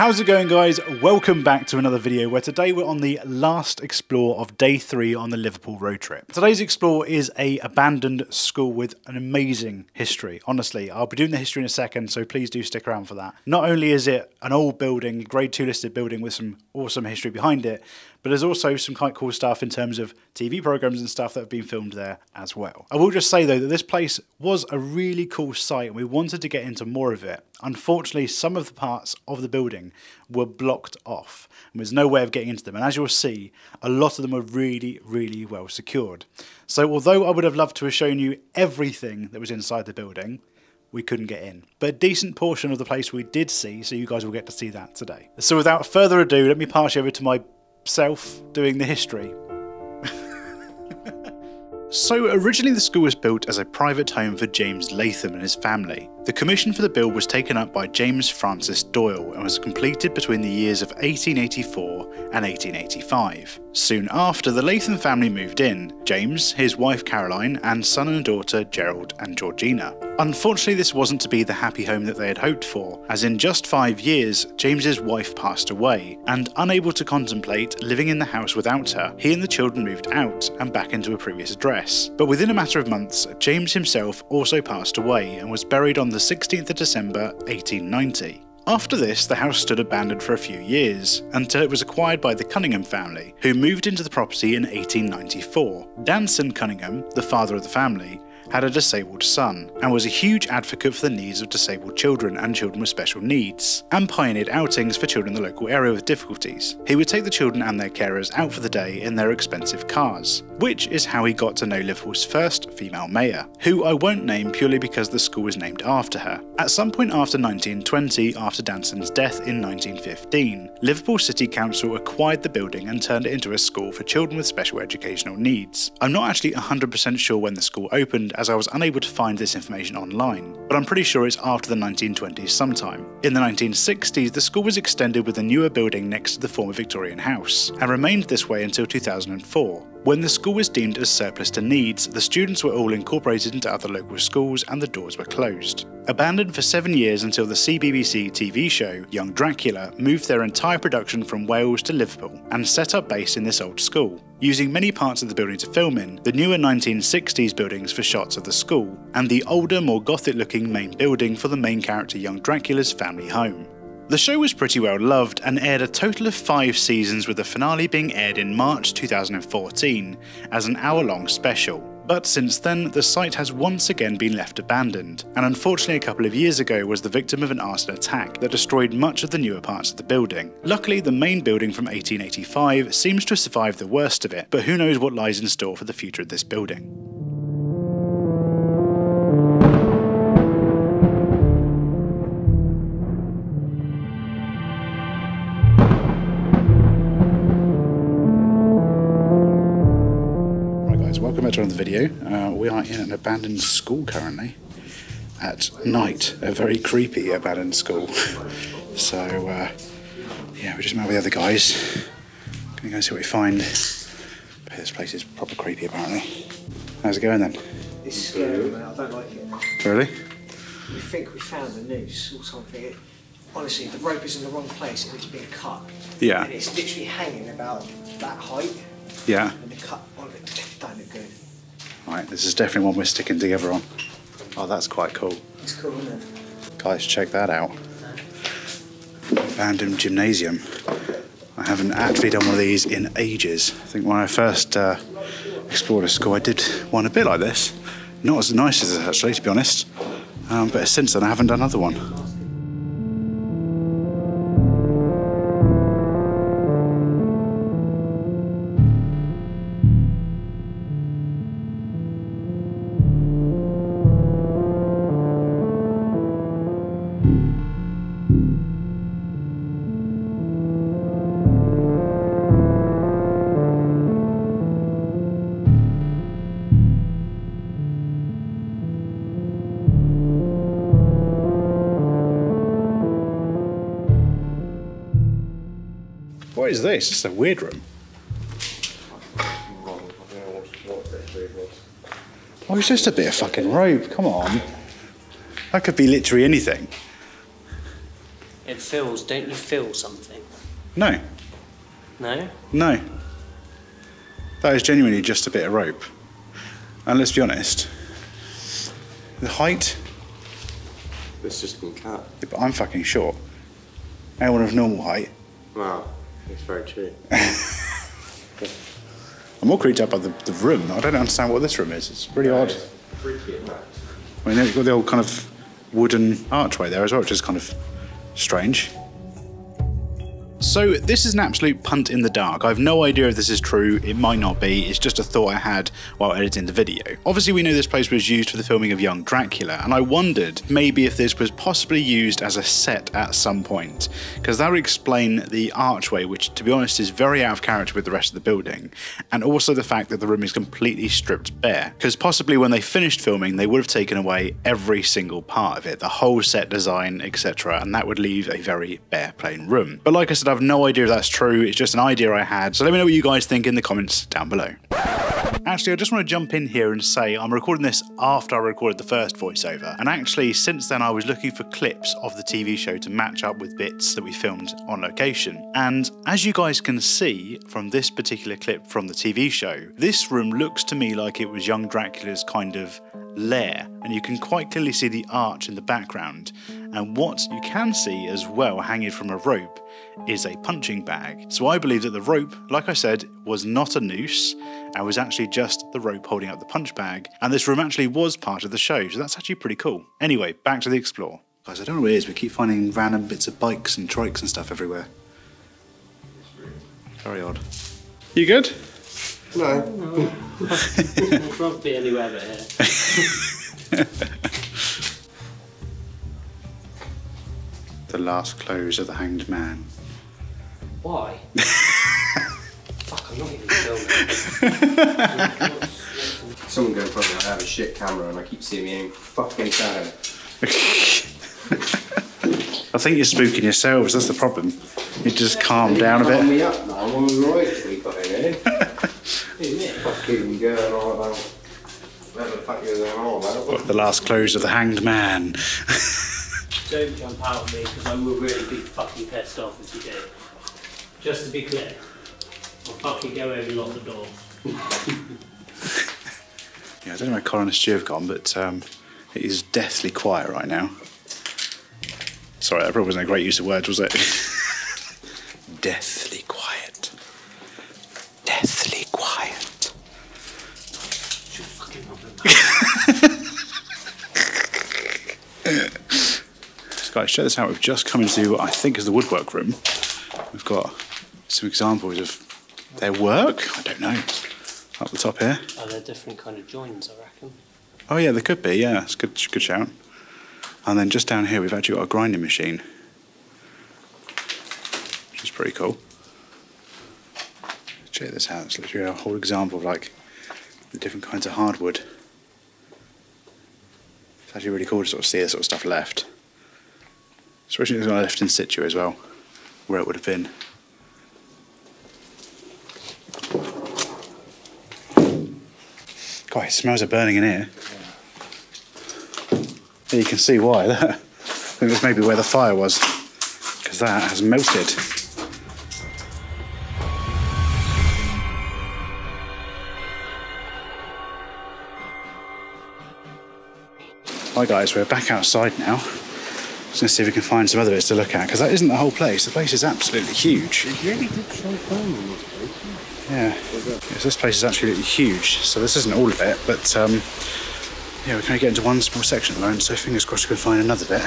How's it going guys? Welcome back to another video where today we're on the last explore of day three on the Liverpool road trip. Today's explore is a abandoned school with an amazing history. Honestly, I'll be doing the history in a second, so please do stick around for that. Not only is it an old building, grade two listed building with some awesome history behind it, but there's also some quite cool stuff in terms of TV programs and stuff that have been filmed there as well. I will just say though that this place was a really cool site and we wanted to get into more of it. Unfortunately, some of the parts of the building were blocked off and there's no way of getting into them. And as you'll see, a lot of them are really, really well secured. So although I would have loved to have shown you everything that was inside the building, we couldn't get in. But a decent portion of the place we did see, so you guys will get to see that today. So without further ado, let me pass you over to my self doing the history. So originally the school was built as a private home for James Latham and his family. The commission for the build was taken up by James Francis Doyle and was completed between the years of 1884 and 1885. Soon after, the Latham family moved in, James, his wife Caroline, and son and daughter Gerald and Georgina. Unfortunately, this wasn't to be the happy home that they had hoped for, as in just five years, James's wife passed away, and unable to contemplate living in the house without her, he and the children moved out and back into a previous address. But within a matter of months, James himself also passed away and was buried on the 16th of December 1890. After this, the house stood abandoned for a few years, until it was acquired by the Cunningham family, who moved into the property in 1894. Danson Cunningham, the father of the family, had a disabled son and was a huge advocate for the needs of disabled children and children with special needs, and pioneered outings for children in the local area with difficulties. He would take the children and their carers out for the day in their expensive cars, which is how he got to know Liverpool's first female mayor, who I won't name purely because the school was named after her. At some point after 1920, after Danson's death in 1915, Liverpool City Council acquired the building and turned it into a school for children with special educational needs. I'm not actually 100% sure when the school opened as I was unable to find this information online, but I'm pretty sure it's after the 1920s sometime. In the 1960s, the school was extended with a newer building next to the former Victorian house, and remained this way until 2004. When the school was deemed as surplus to needs, the students were all incorporated into other local schools and the doors were closed. Abandoned for seven years until the CBBC TV show Young Dracula moved their entire production from Wales to Liverpool and set up base in this old school, using many parts of the building to film in, the newer 1960s buildings for shots of the school, and the older, more gothic looking main building for the main character Young Dracula's family home. The show was pretty well loved and aired a total of five seasons with the finale being aired in March 2014 as an hour long special. But since then, the site has once again been left abandoned, and unfortunately a couple of years ago was the victim of an arson attack that destroyed much of the newer parts of the building. Luckily, the main building from 1885 seems to have survived the worst of it, but who knows what lies in store for the future of this building. Welcome back to another video. Uh, we are in an abandoned school currently at night, a very creepy abandoned school. so, uh, yeah, we just met with the other guys. Gonna go see what we find. But this place is proper creepy apparently. How's it going then? It's scary, man. I don't like it. Really? We think we found a noose or something. Honestly, the rope is in the wrong place and it's been cut. Yeah. And it's literally hanging about that height. Yeah. And the cut on it don't good. Right, this is definitely one we're sticking together on. Oh, that's quite cool. It's cool, isn't it? Guys, check that out. Abandoned gymnasium. I haven't actually done one of these in ages. I think when I first uh, explored a school, I did one a bit like this. Not as nice as this, actually, to be honest. Um, but since then, I haven't done another one. What is this? It's a weird room. Oh, it's just a bit of fucking rope. Come on. That could be literally anything. It feels. Don't you feel something? No, No. no. That is genuinely just a bit of rope. And let's be honest, the height, It's just been cut. but I'm fucking short. Anyone of normal height. Wow, it's very true. I'm more creeped out by the, the room. I don't understand what this room is. It's pretty odd. Freaky, isn't? I mean, they've got the old kind of wooden archway there as well, which is kind of strange. So, this is an absolute punt in the dark. I have no idea if this is true, it might not be, it's just a thought I had while editing the video. Obviously, we know this place was used for the filming of Young Dracula, and I wondered maybe if this was possibly used as a set at some point, because that would explain the archway, which, to be honest, is very out of character with the rest of the building, and also the fact that the room is completely stripped bare. Because possibly when they finished filming, they would have taken away every single part of it, the whole set design, etc., and that would leave a very bare plain room. But like I said, I have no idea if that's true, it's just an idea I had, so let me know what you guys think in the comments down below. Actually, I just want to jump in here and say I'm recording this after I recorded the first voiceover. And actually, since then, I was looking for clips of the TV show to match up with bits that we filmed on location. And as you guys can see from this particular clip from the TV show, this room looks to me like it was young Dracula's kind of lair. And you can quite clearly see the arch in the background. And what you can see as well hanging from a rope is a punching bag. So I believe that the rope, like I said, was not a noose and was actually just the rope holding up the punch bag. And this room actually was part of the show, so that's actually pretty cool. Anyway, back to the explore. Guys, I don't know what it is, we keep finding random bits of bikes and trikes and stuff everywhere. Very odd. You good? No. no. I'd rather be anywhere but here. The last close of the hanged man. Why? Fuck, I'm not even filming. Someone going probably I have a shit camera and I keep seeing me aim fucking shadow. I think you're spooking yourselves, that's the problem. You just calm down a Calm bit. me up now. I'm on the right till we got in here. Who, me? fucking going on about whatever the fuck you're going on about. The last close of the hanged man. Don't jump out at me because I will really be fucking pissed off if you do. Just to be clear, I'll fucking go over and lock the door. Yeah, I don't know where Colin and Stu have gone, but um, it is deathly quiet right now. Sorry, that probably wasn't a great use of words, was it? deathly quiet. Deathly quiet. Should fucking not have Guys, check this out. We've just come into what I think is the woodwork room. We've got some examples of their work. I don't know. Up the top here. Are there different kind of joins, I reckon? Oh yeah, there could be. Yeah, it's good. Good shout. And then just down here, we've actually got a grinding machine, which is pretty cool. Check this out. It's literally a whole example of like the different kinds of hardwood. It's actually really cool to sort of see this sort of stuff left, especially if it's not left in situ as well, where it would have been. God, it smells of burning in here. Yeah, you can see why. That, I think that's maybe where the fire was, because that has melted. Hi guys, we're back outside now. Just gonna see if we can find some other bits to look at, because that isn't the whole place. The place is absolutely huge. really did show in this place. Yeah. Yes, this place is absolutely huge, so this isn't all of it, but um, yeah, we're going to get into one small section at the moment, so fingers crossed we can find another bit.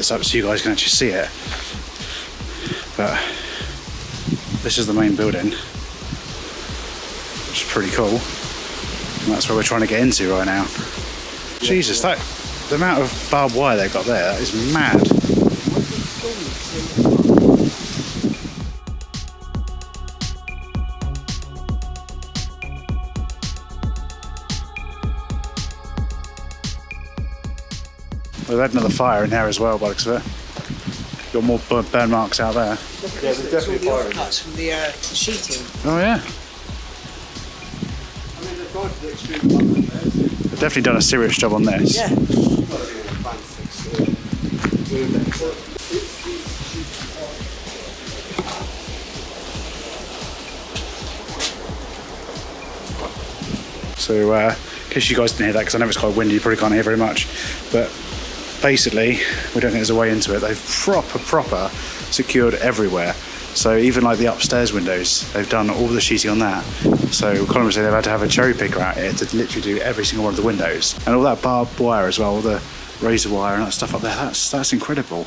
This up so you guys can actually see it. But this is the main building, which is pretty cool. And that's where we're trying to get into right now. Jesus, that the amount of barbed wire they've got there that is mad. We've had another fire in here as well, by the looks of it. Got more burn marks out there. Look, Yeah, there's it's all the fire in from the uh, sheeting. Oh yeah. I mean, they've gone to the extreme button there. They've definitely done a serious job on this. Yeah. So, uh, in case you guys didn't hear that, because I know it's quite windy, you probably can't hear very much. But basically, we don't think there's a way into it. They've proper, proper secured everywhere. So even like the upstairs windows, they've done all the sheeting on that. So Colin say they've had to have a cherry picker out here to literally do every single one of the windows, and all that barbed wire as well, all the razor wire and that stuff up there. That's that's incredible.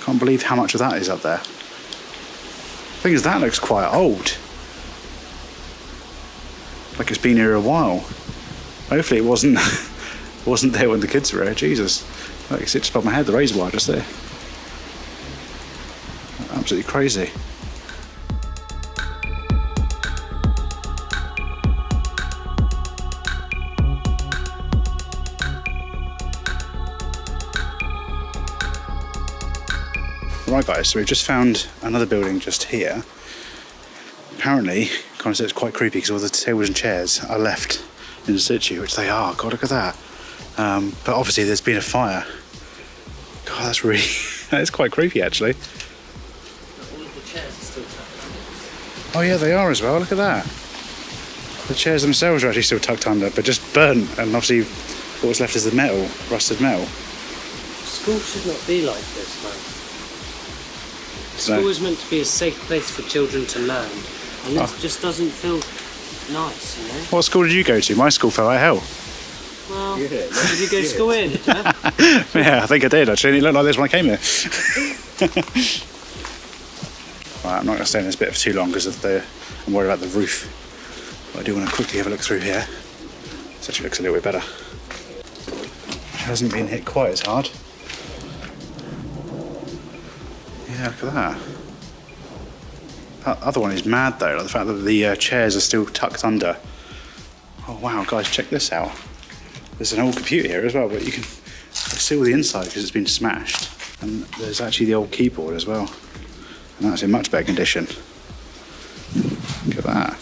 Can't believe how much of that is up there. Thing is, that looks quite old. Like it's been here a while. Hopefully, it wasn't wasn't there when the kids were here. Jesus, like it's just above my head. The razor wire just there. Absolutely crazy. Right, guys. So we've just found another building just here. Apparently, kind of said it's quite creepy because all the tables and chairs are left in situ, which they are. God, look at that. Um, but obviously, there's been a fire. God, that's really that's quite creepy, actually. All of the chairs are still tucked Oh yeah, they are as well. Look at that. The chairs themselves are actually still tucked under, but just burnt, and obviously, what's left is the metal, rusted metal. School should not be like this, man. School is meant to be a safe place for children to learn, and this Oh. just doesn't feel nice, you know? What school did you go to? My school fell like hell. Yeah, did you go to school here, did you? yeah, I think I did actually. It looked like this when I came here. right, I'm not going to stay in this bit for too long because. I'm worried about the roof. But I do want to quickly have a look through here. This actually looks a little bit better. It hasn't been hit quite as hard. Yeah, look at that. That other one is mad though. Like the fact that the uh, chairs are still tucked under. Oh wow, guys, check this out. There's an old computer here as well, but you can see all the inside because it's been smashed. And there's actually the old keyboard as well. And that's in much better condition. Look at that.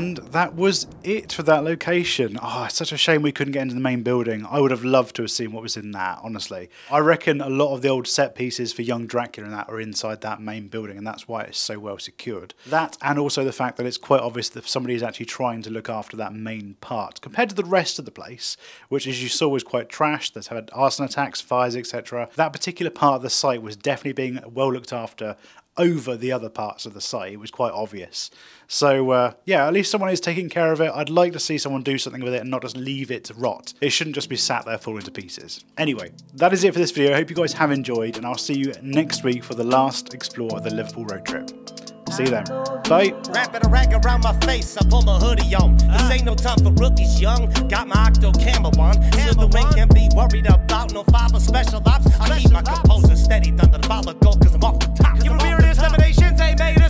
And that was it for that location. Ah, it's such a shame we couldn't get into the main building. I would have loved to have seen what was in that, honestly. I reckon a lot of the old set pieces for Young Dracula and that are inside that main building, and that's why it's so well secured. That, and also the fact that it's quite obvious that somebody is actually trying to look after that main part. Compared to the rest of the place, which as you saw was quite trashed, that's had arson attacks, fires, etc. That particular part of the site was definitely being well looked after over the other parts of the site. It was quite obvious. So uh, yeah, at least someone is taking care of it. I'd like to see someone do something with it and not just leave it to rot. It shouldn't just be sat there falling to pieces. Anyway, that is it for this video. I hope you guys have enjoyed, and I'll see you next week for the last explore of the Liverpool road trip. See you then. Bye. Wrapping a rag around my face, I pull my hoodie on. This ain't no time for rookies, young. Got my octo camera on. So the wing can't be worried about no five special ops. I keep my composure steady, thunder the follow go, cause I'm off the top. Examinations ain't made us